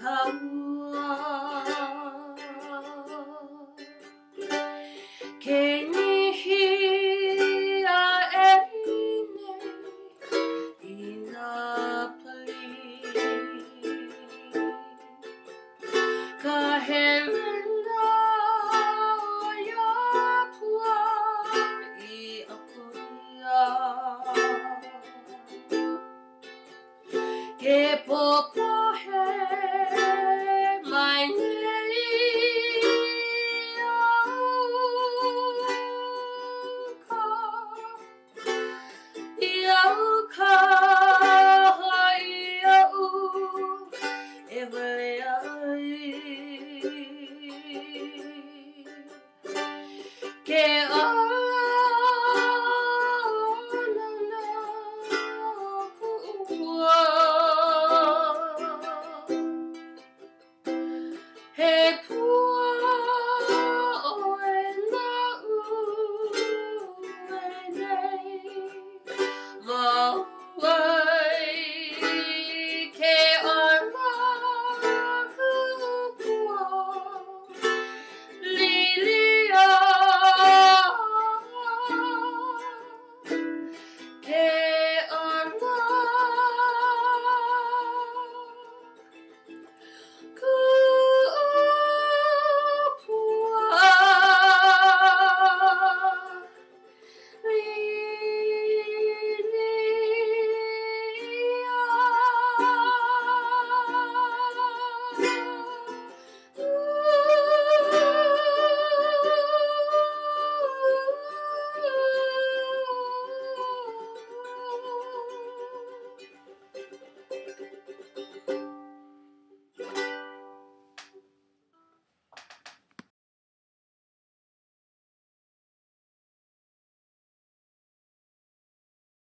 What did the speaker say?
e